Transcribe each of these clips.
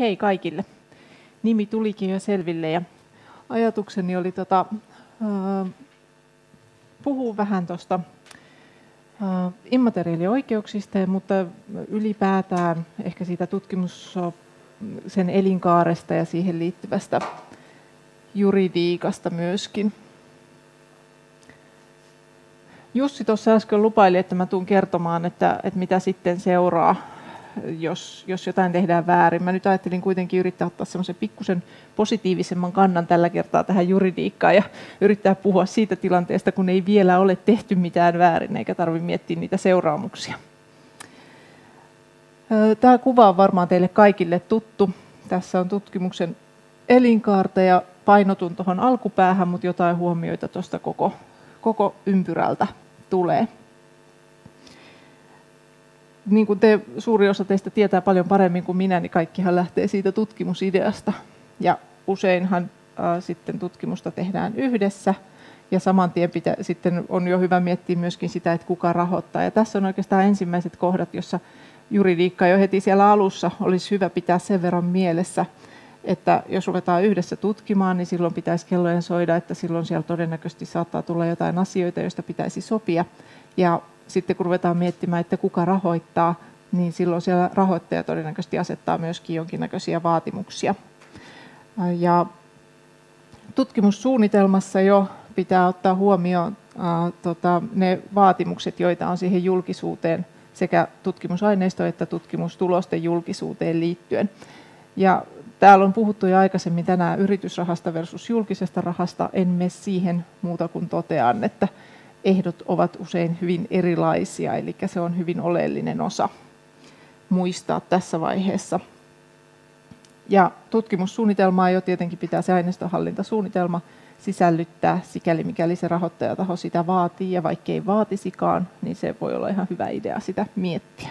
Hei kaikille. Nimi tulikin jo selville ja ajatukseni oli tota, äh, puhua vähän tuosta äh, immateriaalioikeuksista, mutta ylipäätään ehkä siitä tutkimus sen elinkaaresta ja siihen liittyvästä juridiikasta myöskin. Jussi tuossa äsken lupaili, että mä tuun kertomaan, että, että mitä sitten seuraa, jos, jos jotain tehdään väärin. Mä nyt ajattelin kuitenkin yrittää ottaa semmoisen pikkusen positiivisemman kannan tällä kertaa tähän juridiikkaan ja yrittää puhua siitä tilanteesta, kun ei vielä ole tehty mitään väärin eikä tarvitse miettiä niitä seuraamuksia. Tämä kuva on varmaan teille kaikille tuttu. Tässä on tutkimuksen elinkaarta ja painotun tuohon alkupäähän, mutta jotain huomioita tuosta koko, koko ympyrältä tulee. Niin kuin te, suuri osa teistä tietää paljon paremmin kuin minä, niin kaikkihan lähtee siitä tutkimusideasta. Ja useinhan äh, sitten tutkimusta tehdään yhdessä, ja saman tien pitä, sitten on jo hyvä miettiä myöskin sitä, että kuka rahoittaa. Ja tässä on oikeastaan ensimmäiset kohdat, jossa juridiikka jo heti siellä alussa olisi hyvä pitää sen verran mielessä, että jos ruvetaan yhdessä tutkimaan, niin silloin pitäisi kellojen soida, että silloin siellä todennäköisesti saattaa tulla jotain asioita, joista pitäisi sopia. Ja sitten kun ruvetaan miettimään, että kuka rahoittaa, niin silloin siellä rahoittaja todennäköisesti asettaa myöskin jonkinnäköisiä vaatimuksia. Ja tutkimussuunnitelmassa jo pitää ottaa huomioon äh, tota, ne vaatimukset, joita on siihen julkisuuteen sekä tutkimusaineisto että tutkimustulosten julkisuuteen liittyen. Ja täällä on puhuttu jo aikaisemmin tänään yritysrahasta versus julkisesta rahasta. En mene siihen muuta kuin totean, että ehdot ovat usein hyvin erilaisia, eli se on hyvin oleellinen osa muistaa tässä vaiheessa. Ja tutkimussuunnitelmaa jo tietenkin pitää se aineistonhallintasuunnitelma sisällyttää, sikäli mikäli se rahoittajataho sitä vaatii, ja vaikkei ei vaatisikaan, niin se voi olla ihan hyvä idea sitä miettiä.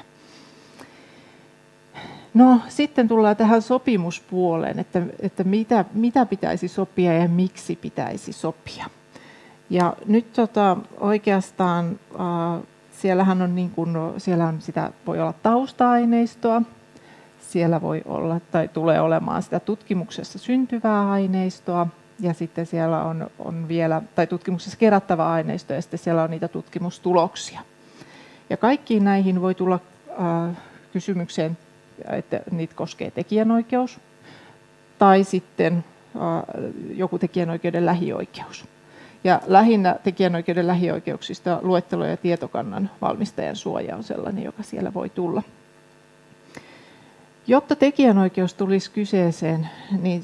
No sitten tullaan tähän sopimuspuoleen, että, että mitä, mitä pitäisi sopia ja miksi pitäisi sopia. Ja nyt tota, oikeastaan äh, siellähän on, niin kuin, siellä on sitä, voi olla tausta-aineistoa, siellä voi olla tai tulee olemaan sitä tutkimuksessa syntyvää aineistoa, ja sitten siellä on, on vielä, tai tutkimuksessa kerättävä aineisto, ja sitten siellä on niitä tutkimustuloksia. Ja kaikkiin näihin voi tulla äh, kysymykseen, että niitä koskee tekijänoikeus, tai sitten äh, joku tekijänoikeuden lähioikeus. Ja lähinnä tekijänoikeuden lähioikeuksista luettelo- ja tietokannan valmistajan suoja on sellainen, joka siellä voi tulla. Jotta tekijänoikeus tulisi kyseeseen, niin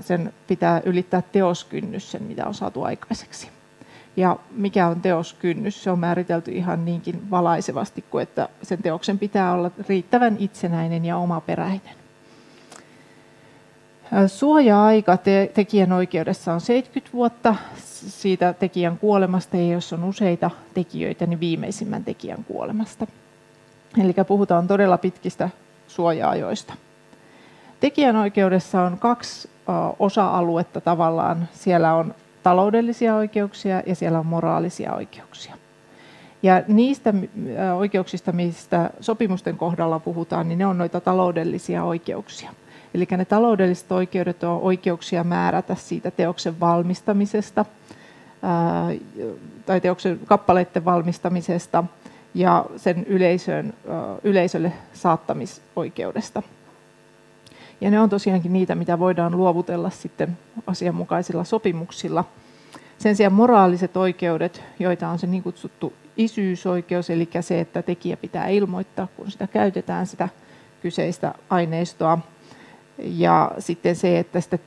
sen pitää ylittää teoskynnys, sen mitä on saatu aikaiseksi. Ja mikä on teoskynnys? Se on määritelty ihan niinkin valaisevasti kuin, että sen teoksen pitää olla riittävän itsenäinen ja omaperäinen. Suoja-aika te- tekijänoikeudessa on 70 vuotta siitä tekijän kuolemasta, ja jos on useita tekijöitä, niin viimeisimmän tekijän kuolemasta. Eli puhutaan todella pitkistä suoja-ajoista. Tekijänoikeudessa on kaksi osa-aluetta tavallaan. Siellä on taloudellisia oikeuksia ja siellä on moraalisia oikeuksia. Ja niistä oikeuksista, mistä sopimusten kohdalla puhutaan, niin ne on noita taloudellisia oikeuksia. Eli ne taloudelliset oikeudet on oikeuksia määrätä siitä teoksen valmistamisesta tai teoksen kappaleiden valmistamisesta ja sen yleisön, yleisölle saattamisoikeudesta. Ja ne on tosiaankin niitä, mitä voidaan luovutella sitten asianmukaisilla sopimuksilla. Sen sijaan moraaliset oikeudet, joita on se niin kutsuttu isyysoikeus, eli se, että tekijä pitää ilmoittaa, kun sitä käytetään, sitä kyseistä aineistoa. Ja sitten se, että sitä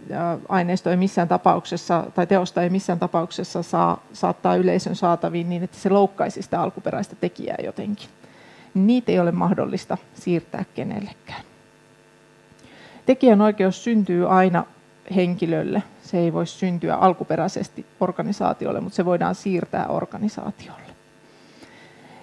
aineistoa ei missään tapauksessa, tai teosta ei missään tapauksessa saa saattaa yleisön saataviin niin, että se loukkaisi sitä alkuperäistä tekijää jotenkin. Niitä ei ole mahdollista siirtää kenellekään. Tekijänoikeus syntyy aina henkilölle. Se ei voi syntyä alkuperäisesti organisaatiolle, mutta se voidaan siirtää organisaatiolle.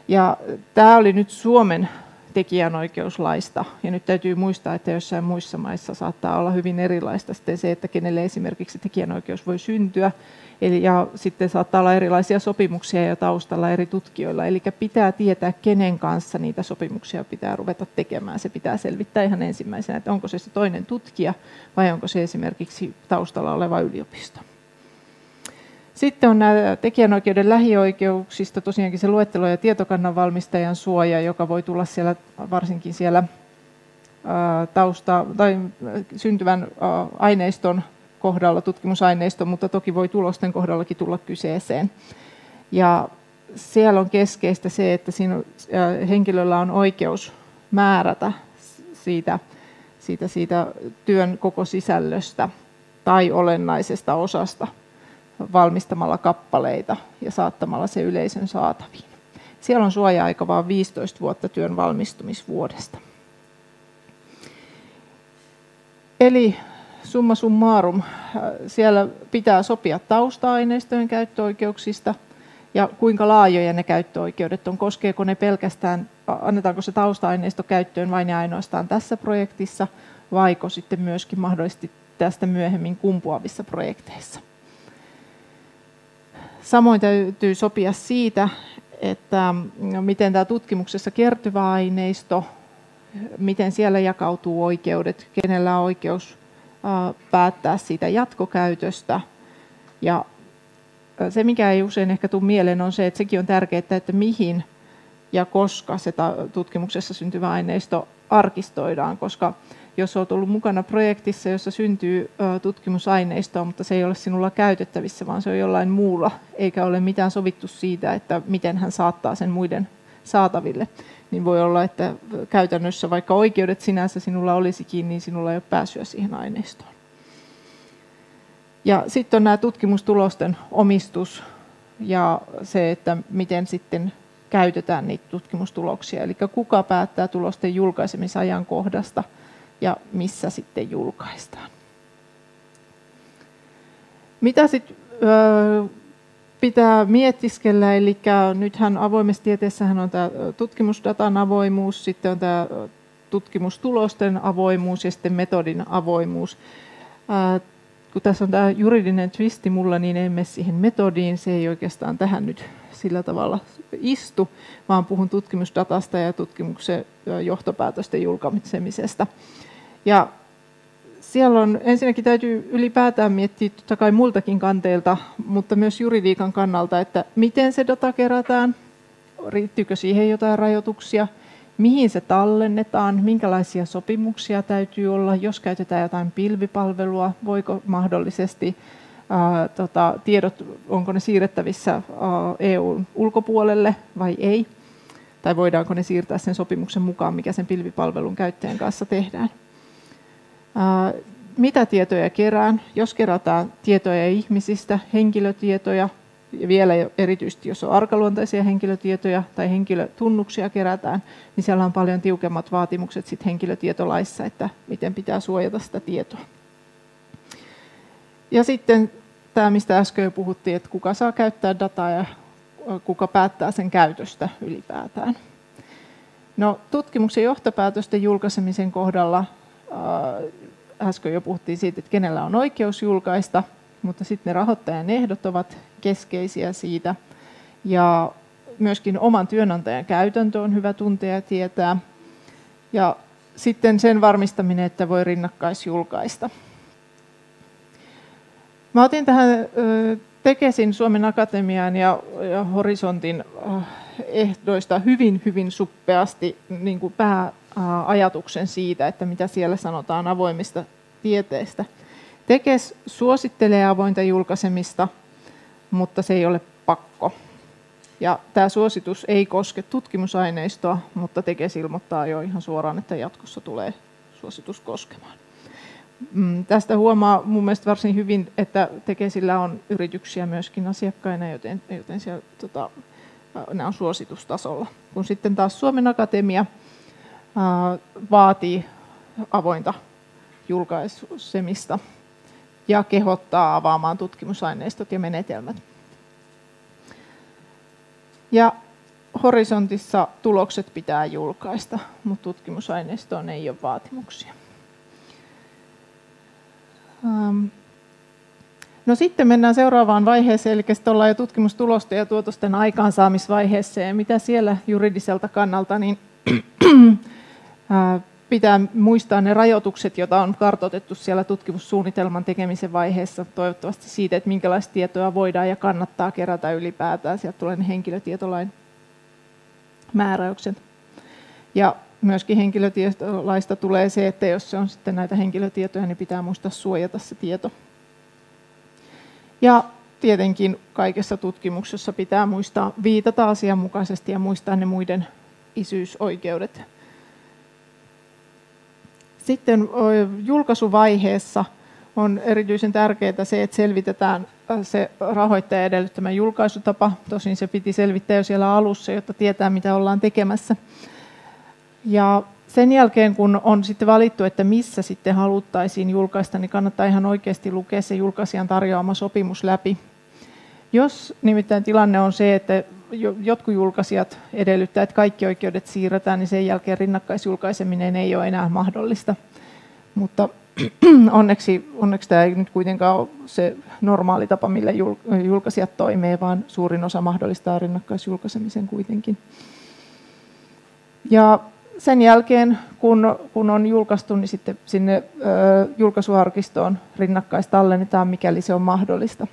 Ja tämä oli nyt Suomen tekijänoikeuslaista. Ja nyt täytyy muistaa, että jossain muissa maissa saattaa olla hyvin erilaista sitten se, että kenelle esimerkiksi tekijänoikeus voi syntyä. Eli, ja sitten saattaa olla erilaisia sopimuksia ja taustalla eri tutkijoilla. Eli pitää tietää, kenen kanssa niitä sopimuksia pitää ruveta tekemään. Se pitää selvittää ihan ensimmäisenä, että onko se se toinen tutkija vai onko se esimerkiksi taustalla oleva yliopisto. Sitten on nämä tekijänoikeuden lähioikeuksista tosiaankin se luettelo ja tietokannan valmistajan suoja, joka voi tulla siellä varsinkin siellä tausta tai syntyvän aineiston kohdalla, tutkimusaineiston, mutta toki voi tulosten kohdallakin tulla kyseeseen. Ja siellä on keskeistä se, että siinä henkilöllä on oikeus määrätä siitä, siitä, siitä työn koko sisällöstä tai olennaisesta osasta valmistamalla kappaleita ja saattamalla se yleisön saataviin. Siellä on suoja-aika vain 15 vuotta työn valmistumisvuodesta. Eli summa summarum, siellä pitää sopia tausta-aineistojen käyttöoikeuksista ja kuinka laajoja ne käyttöoikeudet on. Koskeeko ne pelkästään, annetaanko se tausta-aineisto käyttöön vain ja ainoastaan tässä projektissa, vaiko sitten myöskin mahdollisesti tästä myöhemmin kumpuavissa projekteissa. Samoin täytyy sopia siitä, että no, miten tämä tutkimuksessa kertyvä aineisto, miten siellä jakautuu oikeudet, kenellä on oikeus päättää siitä jatkokäytöstä. Ja se, mikä ei usein ehkä tule mieleen, on se, että sekin on tärkeää, että mihin ja koska se tutkimuksessa syntyvä aineisto arkistoidaan, koska jos olet ollut mukana projektissa, jossa syntyy tutkimusaineistoa, mutta se ei ole sinulla käytettävissä, vaan se on jollain muulla, eikä ole mitään sovittu siitä, että miten hän saattaa sen muiden saataville, niin voi olla, että käytännössä vaikka oikeudet sinänsä sinulla olisikin, niin sinulla ei ole pääsyä siihen aineistoon. Ja sitten on nämä tutkimustulosten omistus ja se, että miten sitten käytetään niitä tutkimustuloksia. Eli kuka päättää tulosten julkaisemisajankohdasta ja missä sitten julkaistaan. Mitä sitten pitää mietiskellä, eli nythän avoimessa tieteessähän on tämä tutkimusdatan avoimuus, sitten on tämä tutkimustulosten avoimuus ja sitten metodin avoimuus. Kun tässä on tämä juridinen twisti mulla, niin emme siihen metodiin, se ei oikeastaan tähän nyt sillä tavalla istu, vaan puhun tutkimusdatasta ja tutkimuksen johtopäätösten julkaisemisesta. Ja siellä on, ensinnäkin täytyy ylipäätään miettiä totta kai muiltakin kanteilta, mutta myös juridiikan kannalta, että miten se data kerätään, riittyykö siihen jotain rajoituksia, mihin se tallennetaan, minkälaisia sopimuksia täytyy olla, jos käytetään jotain pilvipalvelua, voiko mahdollisesti ää, tota, tiedot, onko ne siirrettävissä ää, EUn ulkopuolelle vai ei, tai voidaanko ne siirtää sen sopimuksen mukaan, mikä sen pilvipalvelun käyttäjän kanssa tehdään mitä tietoja kerään. Jos kerätään tietoja ihmisistä, henkilötietoja, ja vielä erityisesti jos on arkaluontaisia henkilötietoja tai henkilötunnuksia kerätään, niin siellä on paljon tiukemmat vaatimukset sit henkilötietolaissa, että miten pitää suojata sitä tietoa. Ja sitten tämä, mistä äsken jo puhuttiin, että kuka saa käyttää dataa ja kuka päättää sen käytöstä ylipäätään. No, tutkimuksen johtopäätösten julkaisemisen kohdalla äsken jo puhuttiin siitä, että kenellä on oikeus julkaista, mutta sitten ne rahoittajan ehdot ovat keskeisiä siitä. Ja myöskin oman työnantajan käytäntö on hyvä tuntea ja tietää. Ja sitten sen varmistaminen, että voi rinnakkaisjulkaista. Mä otin tähän Tekesin Suomen Akatemian ja, ja Horisontin ehdoista hyvin, hyvin suppeasti niin kuin pää, ajatuksen siitä, että mitä siellä sanotaan avoimista tieteestä. Tekes suosittelee avointa julkaisemista, mutta se ei ole pakko. Ja tämä suositus ei koske tutkimusaineistoa, mutta Tekes ilmoittaa jo ihan suoraan, että jatkossa tulee suositus koskemaan. Mm, tästä huomaa mun mielestä varsin hyvin, että Tekesillä on yrityksiä myöskin asiakkaina, joten, joten siellä, tota, nämä on suositustasolla. Kun sitten taas Suomen Akatemia vaatii avointa julkaisemista ja kehottaa avaamaan tutkimusaineistot ja menetelmät. Ja horisontissa tulokset pitää julkaista, mutta tutkimusaineistoon ei ole vaatimuksia. No sitten mennään seuraavaan vaiheeseen, eli ollaan jo tutkimustulosten ja tuotosten aikaansaamisvaiheeseen. Ja mitä siellä juridiselta kannalta, niin pitää muistaa ne rajoitukset, joita on kartoitettu siellä tutkimussuunnitelman tekemisen vaiheessa, toivottavasti siitä, että minkälaista tietoa voidaan ja kannattaa kerätä ylipäätään. Sieltä tulee ne henkilötietolain määräykset. Ja myöskin henkilötietolaista tulee se, että jos se on sitten näitä henkilötietoja, niin pitää muistaa suojata se tieto. Ja tietenkin kaikessa tutkimuksessa pitää muistaa viitata asianmukaisesti ja muistaa ne muiden isyysoikeudet. Sitten julkaisuvaiheessa on erityisen tärkeää se, että selvitetään se rahoittaja edellyttämä julkaisutapa. Tosin se piti selvittää jo siellä alussa, jotta tietää, mitä ollaan tekemässä. Ja sen jälkeen, kun on sitten valittu, että missä sitten haluttaisiin julkaista, niin kannattaa ihan oikeasti lukea se julkaisijan tarjoama sopimus läpi. Jos nimittäin tilanne on se, että jotkut julkaisijat edellyttää, että kaikki oikeudet siirretään, niin sen jälkeen rinnakkaisjulkaiseminen ei ole enää mahdollista. Mutta onneksi, onneksi tämä ei nyt kuitenkaan ole se normaali tapa, millä julkaisijat toimii, vaan suurin osa mahdollistaa rinnakkaisjulkaisemisen kuitenkin. Ja sen jälkeen, kun, kun on julkaistu, niin sitten sinne ö, julkaisuarkistoon rinnakkaistallennetaan, mikäli se on mahdollista.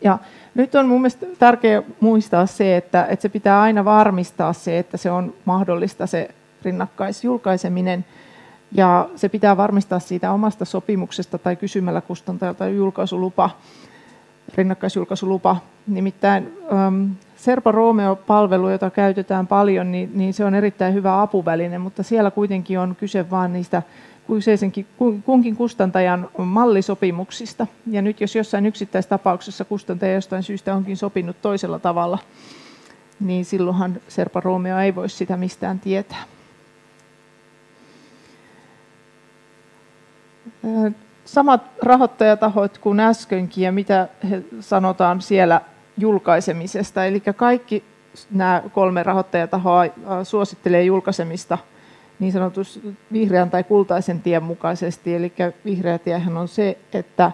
Ja nyt on mun mielestä tärkeää muistaa se, että, että se pitää aina varmistaa se, että se on mahdollista se rinnakkaisjulkaiseminen. Ja se pitää varmistaa siitä omasta sopimuksesta tai kysymällä kustantajalta julkaisulupa, rinnakkaisjulkaisulupa. Nimittäin Serpa Romeo-palvelu, jota käytetään paljon, niin, niin se on erittäin hyvä apuväline, mutta siellä kuitenkin on kyse vain niistä kyseisenkin kunkin kustantajan mallisopimuksista. Ja nyt jos jossain yksittäistapauksessa kustantaja jostain syystä onkin sopinut toisella tavalla, niin silloinhan Serpa Romeo ei voi sitä mistään tietää. Samat rahoittajatahot kuin äskenkin ja mitä he sanotaan siellä julkaisemisesta. Eli kaikki nämä kolme rahoittajatahoa suosittelee julkaisemista niin sanotus vihreän tai kultaisen tien mukaisesti. Eli vihreä tiehän on se, että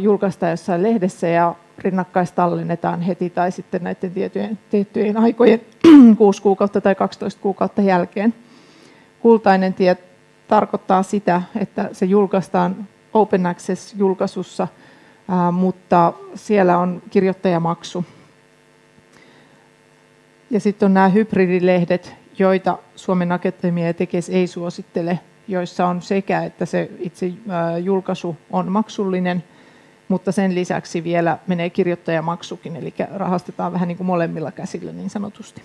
julkaistaan jossain lehdessä ja rinnakkaistallennetaan heti tai sitten näiden tiettyjen, tiettyjen aikojen 6 kuukautta tai 12 kuukautta jälkeen. Kultainen tie tarkoittaa sitä, että se julkaistaan Open Access-julkaisussa – mutta siellä on kirjoittajamaksu. Ja sitten on nämä hybridilehdet, joita Suomen Akatemia ja Tekes ei suosittele, joissa on sekä, että se itse julkaisu on maksullinen, mutta sen lisäksi vielä menee kirjoittajamaksukin, eli rahastetaan vähän niin kuin molemmilla käsillä niin sanotusti.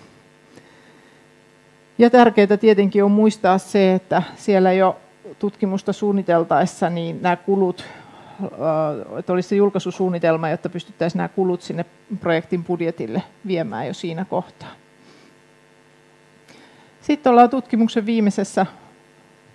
Ja tärkeää tietenkin on muistaa se, että siellä jo tutkimusta suunniteltaessa niin nämä kulut Äh, että olisi se julkaisusuunnitelma, jotta pystyttäisiin nämä kulut sinne projektin budjetille viemään jo siinä kohtaa. Sitten ollaan tutkimuksen viimeisessä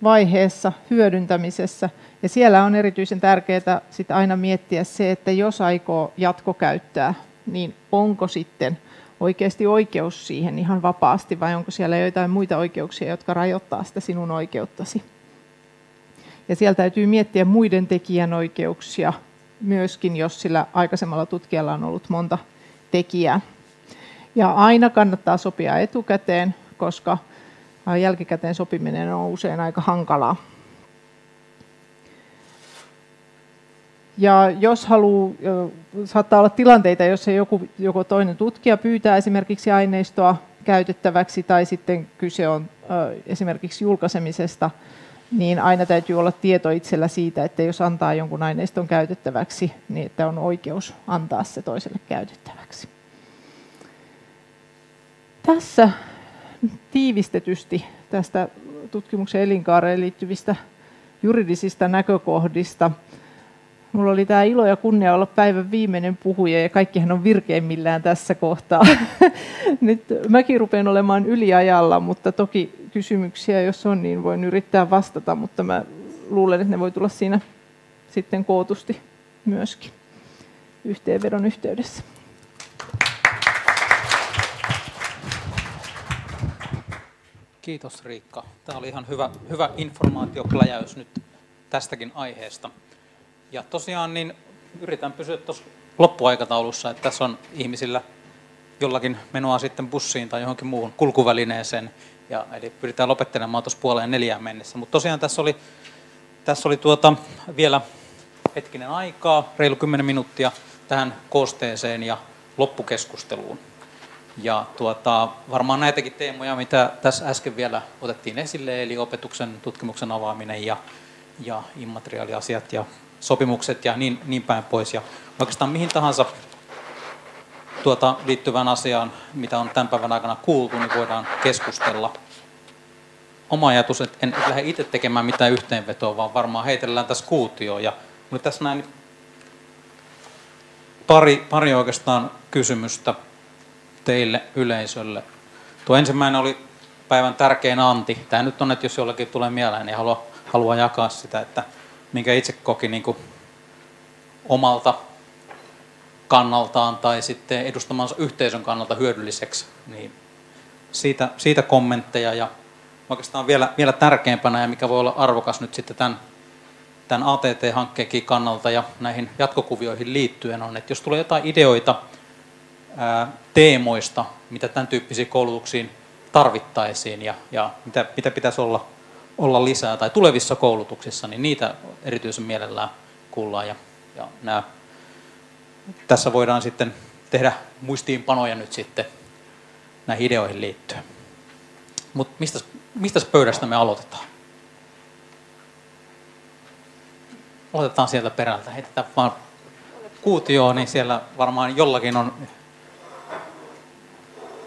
vaiheessa hyödyntämisessä. Ja siellä on erityisen tärkeää sit aina miettiä se, että jos aikoo jatkokäyttää, niin onko sitten oikeasti oikeus siihen ihan vapaasti vai onko siellä joitain muita oikeuksia, jotka rajoittaa sitä sinun oikeuttasi. Ja siellä täytyy miettiä muiden tekijänoikeuksia myöskin, jos sillä aikaisemmalla tutkijalla on ollut monta tekijää. Ja aina kannattaa sopia etukäteen, koska jälkikäteen sopiminen on usein aika hankalaa. Ja jos haluaa, saattaa olla tilanteita, jossa joku, joku toinen tutkija pyytää esimerkiksi aineistoa käytettäväksi tai sitten kyse on esimerkiksi julkaisemisesta, niin aina täytyy olla tieto itsellä siitä, että jos antaa jonkun aineiston käytettäväksi, niin että on oikeus antaa se toiselle käytettäväksi. Tässä tiivistetysti tästä tutkimuksen elinkaareen liittyvistä juridisista näkökohdista. Mulla oli tämä ilo ja kunnia olla päivän viimeinen puhuja ja kaikkihan on virkeimmillään tässä kohtaa. Nyt mäkin rupean olemaan yliajalla, mutta toki kysymyksiä, jos on, niin voin yrittää vastata, mutta mä luulen, että ne voi tulla siinä sitten kootusti myöskin yhteenvedon yhteydessä. Kiitos Riikka. Tämä oli ihan hyvä, hyvä informaatiopläjäys nyt tästäkin aiheesta. Ja tosiaan niin yritän pysyä tuossa loppuaikataulussa, että tässä on ihmisillä jollakin menoa sitten bussiin tai johonkin muuhun kulkuvälineeseen. Ja, eli pyritään lopettelemaan tuossa puoleen neljään mennessä. Mutta tosiaan tässä oli, tässä oli tuota vielä hetkinen aikaa, reilu 10 minuuttia tähän koosteeseen ja loppukeskusteluun. Ja tuota, varmaan näitäkin teemoja, mitä tässä äsken vielä otettiin esille, eli opetuksen, tutkimuksen avaaminen ja, ja immateriaaliasiat ja sopimukset ja niin, niin päin pois. Ja oikeastaan mihin tahansa tuota liittyvään asiaan, mitä on tämän päivän aikana kuultu, niin voidaan keskustella. Oma ajatus, että en lähde itse tekemään mitään yhteenvetoa, vaan varmaan heitellään tässä kuutioon. Ja tässä näin pari, pari oikeastaan kysymystä teille yleisölle. Tuo ensimmäinen oli päivän tärkein anti. Tämä nyt on, että jos jollakin tulee mieleen, niin haluaa, haluaa jakaa sitä, että minkä itse koki niin kuin omalta kannaltaan tai sitten edustamansa yhteisön kannalta hyödylliseksi, niin siitä, siitä kommentteja ja oikeastaan vielä, vielä tärkeämpänä ja mikä voi olla arvokas nyt sitten tämän, tämän ATT-hankkeenkin kannalta ja näihin jatkokuvioihin liittyen on, että jos tulee jotain ideoita teemoista, mitä tämän tyyppisiin koulutuksiin tarvittaisiin ja, ja mitä, mitä pitäisi olla, olla lisää tai tulevissa koulutuksissa, niin niitä erityisen mielellään kuullaan ja, ja nämä tässä voidaan sitten tehdä muistiinpanoja nyt sitten näihin ideoihin liittyen. Mutta mistä, mistä pöydästä me aloitetaan? Aloitetaan sieltä perältä. Heitetään vaan kuutioon, niin siellä varmaan jollakin on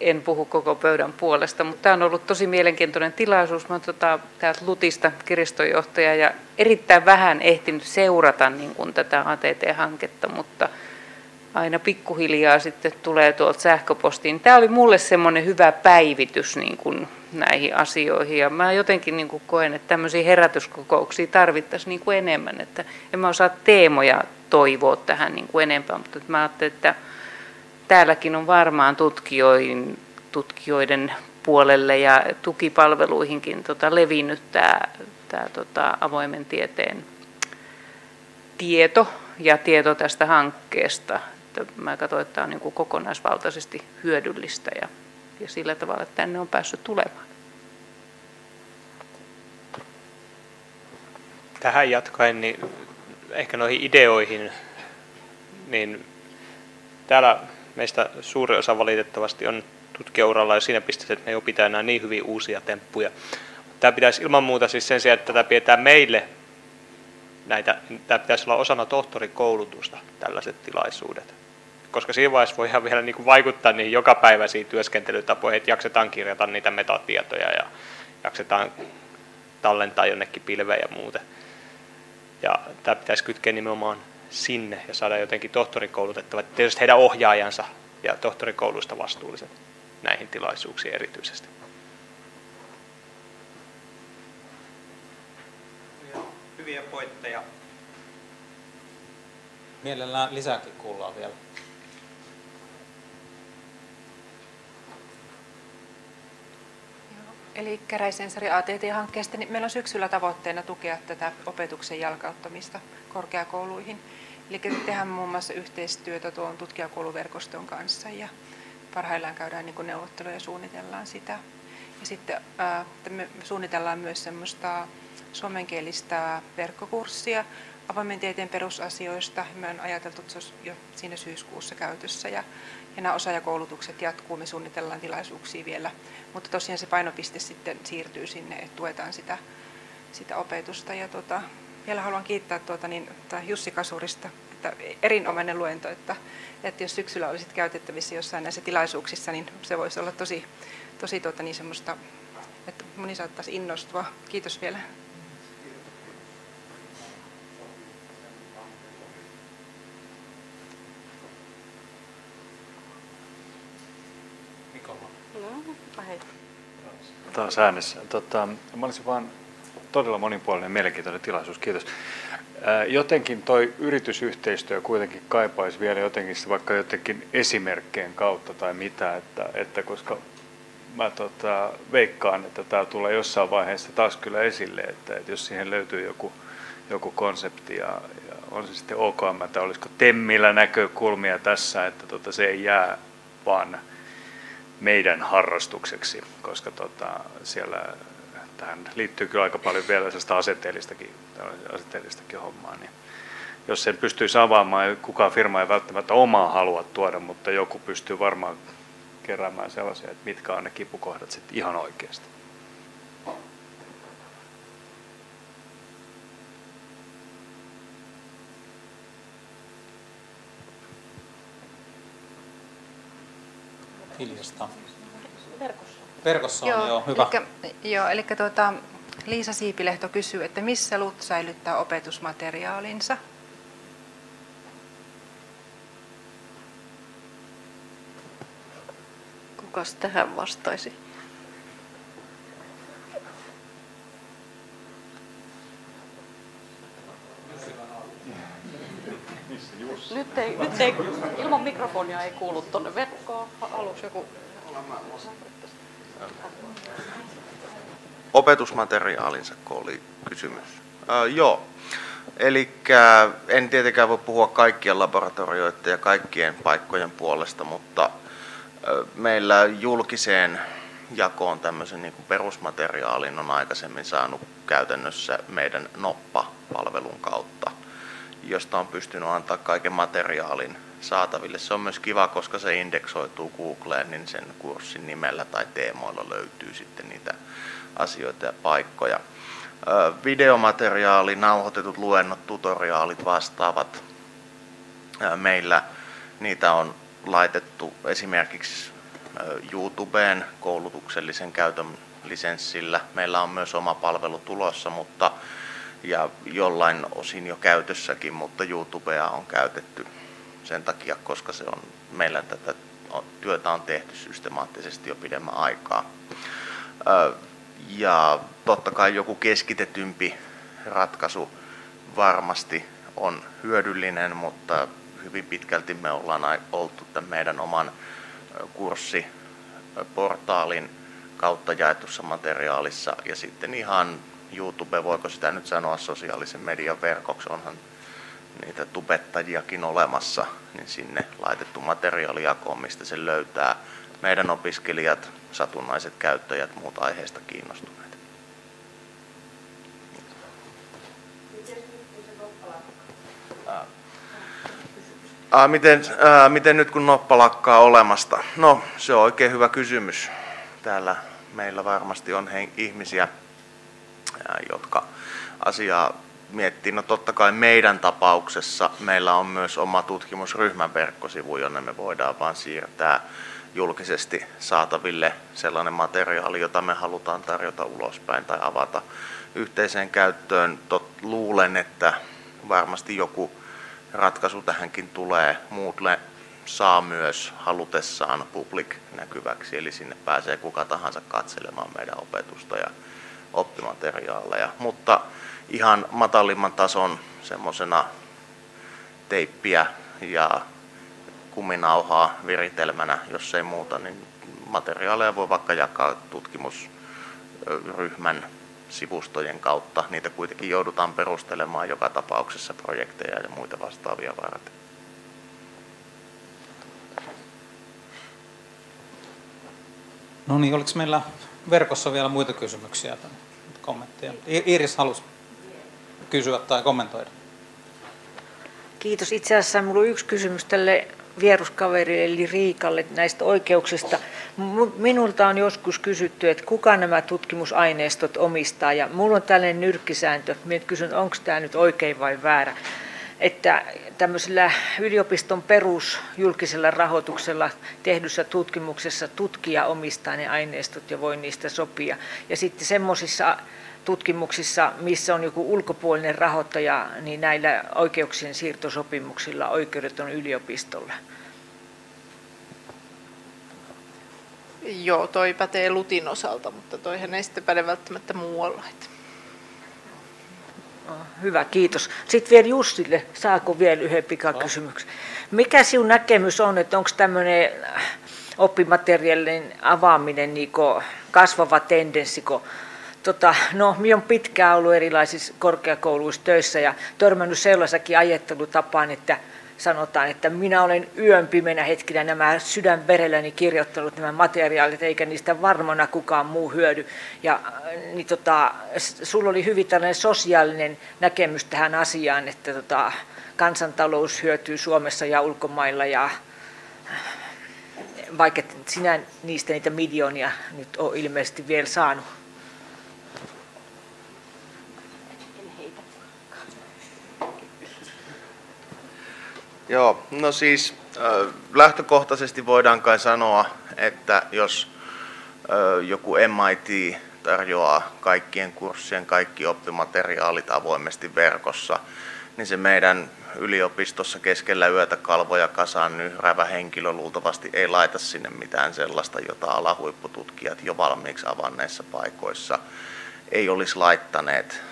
En puhu koko pöydän puolesta, mutta tämä on ollut tosi mielenkiintoinen tilaisuus. Mä tota, täältä Lutista kirjastonjohtaja ja erittäin vähän ehtinyt seurata niin kuin tätä ATT-hanketta, mutta aina pikkuhiljaa sitten tulee tuolta sähköpostiin. Tämä oli mulle semmoinen hyvä päivitys niin kuin näihin asioihin ja mä jotenkin niin kuin koen, että tämmöisiä herätyskokouksia tarvittaisiin niin kuin enemmän, että en mä osaa teemoja toivoa tähän niin kuin enempää, mutta mä ajattelin, että täälläkin on varmaan tutkijoiden, tutkijoiden puolelle ja tukipalveluihinkin tota, levinnyt tämä, tämä tota, avoimen tieteen tieto ja tieto tästä hankkeesta. Että mä katsoin, että tämä on niin kuin kokonaisvaltaisesti hyödyllistä ja, ja sillä tavalla, että tänne on päässyt tulemaan. Tähän jatkaen, niin ehkä noihin ideoihin, niin täällä meistä suuri osa valitettavasti on tutkijauralla jo siinä pisteessä, että me ei opita enää niin hyvin uusia temppuja. Tämä pitäisi ilman muuta siis sen sijaan, että tätä pidetään meille, näitä, tämä pitäisi olla osana tohtorikoulutusta, tällaiset tilaisuudet. Koska siinä vaiheessa voi ihan vielä niin kuin vaikuttaa niihin jokapäiväisiin työskentelytapoihin, että jaksetaan kirjata niitä metatietoja ja jaksetaan tallentaa jonnekin pilveen ja muuten. Ja tämä pitäisi kytkeä nimenomaan sinne ja saada jotenkin tohtorikoulutettavat, tietysti heidän ohjaajansa ja tohtorikouluista vastuulliset näihin tilaisuuksiin erityisesti. Hyviä pointteja. Mielellään lisääkin kuullaan vielä. Eli Käräisensari ATT-hankkeesta, niin meillä on syksyllä tavoitteena tukea tätä opetuksen jalkauttamista korkeakouluihin. Eli tehdään muun muassa yhteistyötä tuon tutkijakouluverkoston kanssa ja parhaillaan käydään niin neuvotteluja ja suunnitellaan sitä. Ja sitten ää, me suunnitellaan myös semmoista suomenkielistä verkkokurssia avoimen tieteen perusasioista. Me on ajateltu, että se olisi jo siinä syyskuussa käytössä ja, ja nämä osaajakoulutukset jatkuu. Me suunnitellaan tilaisuuksia vielä, mutta tosiaan se painopiste sitten siirtyy sinne, että tuetaan sitä, sitä opetusta. Ja tota, vielä haluan kiittää tuota, niin, Jussi Kasurista, että erinomainen luento, että, että jos syksyllä olisit käytettävissä jossain näissä tilaisuuksissa, niin se voisi olla tosi, tosi tuota, niin semmoista, että moni saattaisi innostua. Kiitos vielä. Mikko. No, Taas äänessä. Tota, mä olisin vaan todella monipuolinen mielenkiintoinen tilaisuus, kiitos. Jotenkin toi yritysyhteistyö kuitenkin kaipaisi vielä jotenkin vaikka jotenkin esimerkkeen kautta tai mitä, että, että koska mä tota, veikkaan, että tämä tulee jossain vaiheessa taas kyllä esille, että, että jos siihen löytyy joku, joku konsepti ja, ja on se sitten OKM tai olisiko Temmillä näkökulmia tässä, että tota, se ei jää vaan meidän harrastukseksi, koska tota, siellä tähän liittyy kyllä aika paljon vielä sellaista asenteellistakin, asenteellistakin hommaa. Niin jos sen pystyisi avaamaan, kukaan firma ei välttämättä omaa halua tuoda, mutta joku pystyy varmaan keräämään sellaisia, että mitkä on ne kipukohdat sitten ihan oikeasti. Hiljasta. Verkossa. Verkossa on, joo, joo hyvä. Elikkä, joo, eli tuota, Liisa Siipilehto kysyy, että missä LUT säilyttää opetusmateriaalinsa? Kukas tähän vastaisi? Nyt ei, nyt ei, ilman mikrofonia ei kuulu tuonne verkkoon. Haluaisi joku... Opetusmateriaalinsa, kun oli kysymys. Äh, joo, Eli en tietenkään voi puhua kaikkien laboratorioiden ja kaikkien paikkojen puolesta, mutta meillä julkiseen jakoon tämmöisen niin kuin perusmateriaalin on aikaisemmin saanut käytännössä meidän NOPPA-palvelun kautta, josta on pystynyt antaa kaiken materiaalin saataville. Se on myös kiva, koska se indeksoituu Googleen, niin sen kurssin nimellä tai teemoilla löytyy sitten niitä asioita ja paikkoja. Videomateriaali, nauhoitetut luennot, tutoriaalit, vastaavat meillä, niitä on laitettu esimerkiksi YouTubeen koulutuksellisen käytön lisenssillä. Meillä on myös oma palvelu tulossa, mutta ja jollain osin jo käytössäkin, mutta YouTubea on käytetty sen takia, koska se on, meillä tätä työtä on tehty systemaattisesti jo pidemmän aikaa. Ja totta kai joku keskitetympi ratkaisu varmasti on hyödyllinen, mutta hyvin pitkälti me ollaan oltu tämän meidän oman kurssiportaalin kautta jaetussa materiaalissa ja sitten ihan YouTube, voiko sitä nyt sanoa sosiaalisen median verkoksi, onhan niitä tubettajiakin olemassa, niin sinne laitettu materiaalijakoon, mistä se löytää meidän opiskelijat, satunnaiset käyttäjät, muut aiheesta kiinnostuneet. Ää, miten, ää, miten nyt kun noppa lakkaa olemasta? No, se on oikein hyvä kysymys. Täällä meillä varmasti on ihmisiä, ää, jotka asiaa miettii. No totta kai meidän tapauksessa meillä on myös oma tutkimusryhmän verkkosivu, jonne me voidaan vaan siirtää julkisesti saataville sellainen materiaali, jota me halutaan tarjota ulospäin tai avata yhteiseen käyttöön. Tot, luulen, että varmasti joku ratkaisu tähänkin tulee. Mootle saa myös halutessaan public näkyväksi, eli sinne pääsee kuka tahansa katselemaan meidän opetusta ja oppimateriaaleja. Mutta ihan matalimman tason semmoisena teippiä ja kuminauhaa viritelmänä, jos ei muuta, niin materiaaleja voi vaikka jakaa tutkimusryhmän sivustojen kautta. Niitä kuitenkin joudutaan perustelemaan joka tapauksessa projekteja ja muita vastaavia varten. No niin, oliko meillä verkossa vielä muita kysymyksiä tai kommentteja? Iris halusi kysyä tai kommentoida. Kiitos. Itse asiassa minulla on yksi kysymys tälle vieruskaverille eli Riikalle näistä oikeuksista. Minulta on joskus kysytty, että kuka nämä tutkimusaineistot omistaa ja minulla on tällainen nyrkkisääntö, minä kysyn, onko tämä nyt oikein vai väärä, että tämmöisellä yliopiston perusjulkisella rahoituksella tehdyssä tutkimuksessa tutkija omistaa ne aineistot ja voi niistä sopia. Ja sitten semmoisissa tutkimuksissa, missä on joku ulkopuolinen rahoittaja, niin näillä oikeuksien siirtosopimuksilla oikeudet on yliopistolla. Joo, toi pätee Lutin osalta, mutta toihan ei sitten päde välttämättä muualla. Hyvä, kiitos. Sitten vielä Jussille, saako vielä yhden pikakysymyksen? Mikä sinun näkemys on, että onko tämmöinen oppimateriaalin avaaminen niin kasvava tendenssi, kun tota, no, minä olen pitkään ollut erilaisissa korkeakouluissa töissä ja törmännyt sellaisakin ajattelutapaan, että sanotaan, että minä olen yön pimeänä hetkinä nämä sydänverelläni kirjoittanut nämä materiaalit, eikä niistä varmana kukaan muu hyödy. Ja niin tota, sulla oli hyvin tällainen sosiaalinen näkemys tähän asiaan, että tota, kansantalous hyötyy Suomessa ja ulkomailla ja vaikka sinä niistä niitä miljoonia nyt on ilmeisesti vielä saanut. Joo, no siis lähtökohtaisesti voidaan kai sanoa, että jos joku MIT tarjoaa kaikkien kurssien kaikki oppimateriaalit avoimesti verkossa, niin se meidän yliopistossa keskellä yötä kalvoja kasaan nyhräävä henkilö luultavasti ei laita sinne mitään sellaista, jota alahuippututkijat jo valmiiksi avanneissa paikoissa ei olisi laittaneet.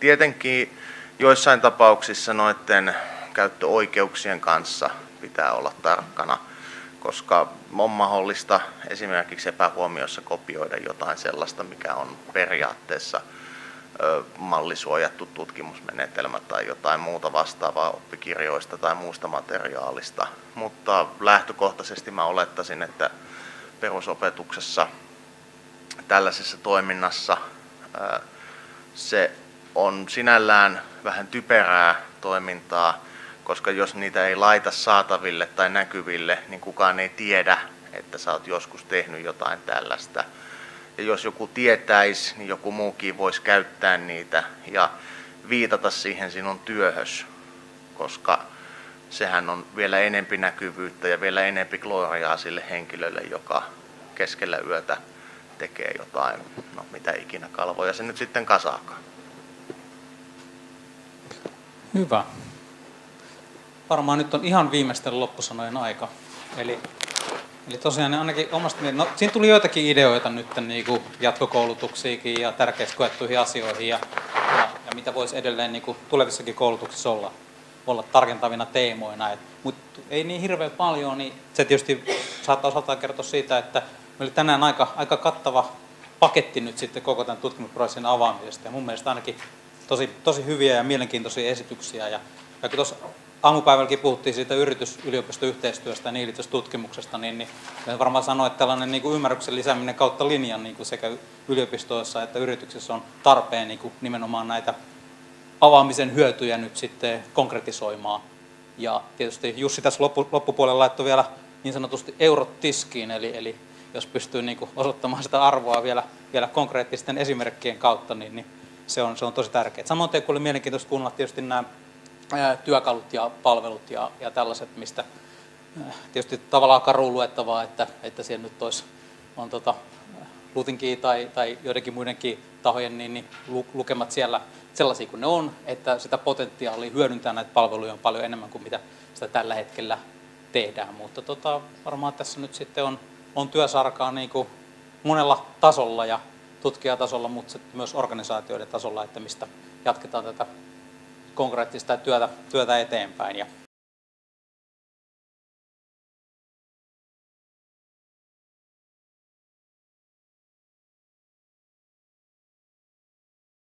Tietenkin joissain tapauksissa noiden käyttöoikeuksien kanssa pitää olla tarkkana, koska on mahdollista esimerkiksi epähuomiossa kopioida jotain sellaista, mikä on periaatteessa mallisuojattu tutkimusmenetelmä tai jotain muuta vastaavaa oppikirjoista tai muusta materiaalista. Mutta lähtökohtaisesti mä olettaisin, että perusopetuksessa tällaisessa toiminnassa se on sinällään vähän typerää toimintaa, koska jos niitä ei laita saataville tai näkyville, niin kukaan ei tiedä, että sä oot joskus tehnyt jotain tällaista. Ja jos joku tietäisi, niin joku muukin voisi käyttää niitä ja viitata siihen sinun työhös, koska sehän on vielä enempi näkyvyyttä ja vielä enempi gloriaa sille henkilölle, joka keskellä yötä tekee jotain, no mitä ikinä kalvoja se nyt sitten kasaakaan. Hyvä varmaan nyt on ihan viimeisten loppusanojen aika. Eli, eli tosiaan ainakin omasta no siinä tuli joitakin ideoita nyt niin kuin jatkokoulutuksiinkin ja tärkeästi koettuihin asioihin ja, ja, ja mitä voisi edelleen niin kuin tulevissakin koulutuksissa olla, olla tarkentavina teemoina. Mutta ei niin hirveän paljon, niin se tietysti saattaa osaltaan kertoa siitä, että meillä oli tänään aika, aika kattava paketti nyt sitten koko tämän tutkimusprosessin avaamisesta ja mun mielestä ainakin tosi, tosi hyviä ja mielenkiintoisia esityksiä. Ja, ja kun tuossa aamupäivälläkin puhuttiin siitä yritys-yliopistoyhteistyöstä ja niilitystutkimuksesta, niin, niin varmaan sanoa, että tällainen niin kuin ymmärryksen lisääminen kautta linjan niin kuin sekä yliopistoissa että yrityksissä on tarpeen niin kuin nimenomaan näitä avaamisen hyötyjä nyt sitten konkretisoimaan. Ja tietysti Jussi tässä loppu, loppupuolella laittoi vielä niin sanotusti eurot tiskiin, eli, eli jos pystyy niin kuin osoittamaan sitä arvoa vielä, vielä konkreettisten esimerkkien kautta, niin, niin se, on, se on tosi tärkeää. Samoin teille oli mielenkiintoista kuunnella tietysti nämä työkalut ja palvelut ja, ja tällaiset, mistä tietysti tavallaan karuun luettavaa, että, että siellä nyt olisi, on tota, Lutinkin tai, tai joidenkin muidenkin tahojen niin, niin lukemat siellä sellaisia kuin ne on, että sitä potentiaalia hyödyntää näitä palveluja on paljon enemmän kuin mitä sitä tällä hetkellä tehdään. Mutta tota, varmaan tässä nyt sitten on, on työsarkaa niin kuin monella tasolla ja tutkijatasolla, mutta myös organisaatioiden tasolla, että mistä jatketaan tätä konkreettista työtä, työtä eteenpäin. Ja